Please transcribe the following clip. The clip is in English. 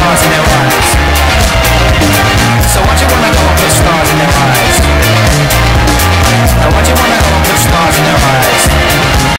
passing.